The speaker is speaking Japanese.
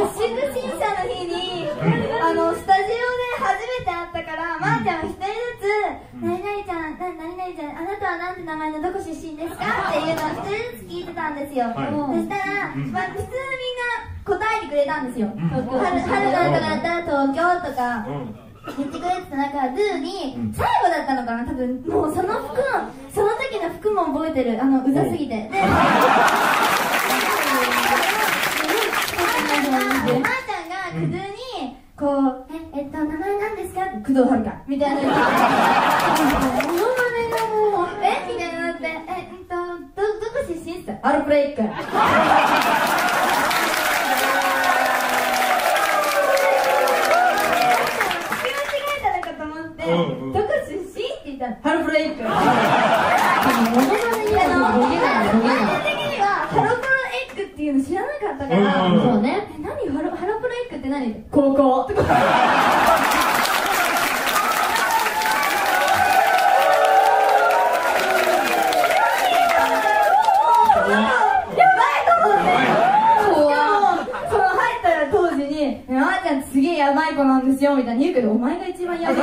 合宿審査の日に、あのスタジオで初めて会ったから、まー、ちゃんが一人ずつ「何々ちゃんな何々ちゃんあなたはなんて名前のどこ出身ですか?」っていうのを一人ずつ聞いてたんですよ、はい。そしたら、うん。まあ、普通みんな答えてくれたんですよ、ん。春春なんとかだったら東京とか、うん。言ってくれてた中ルーに、うん。最後だったのかな多分。もうその服のその時の服も覚えてる。あのうざすぎて。で まーちゃんがクズにこう「ええっと名前なんですか?」工藤遥みたいな言って「モノマネがもうえみたいになって「えうんとどどこ出身っすか?」「アルプレイク」聞き間違えたのかと思ってうんうん「どこ出身?」って言ったら「ハロプロエッグ」モノマネにはボケないボケマない的にはハロプロエ知らなかったからうん「そうね。え何？ハロハロプロエッグって何?」高校。とかやばいと思って。でもその入ったら当時に「あーちゃんすげえやばい子なんですよ」みたいに言うけどお前が一番やばい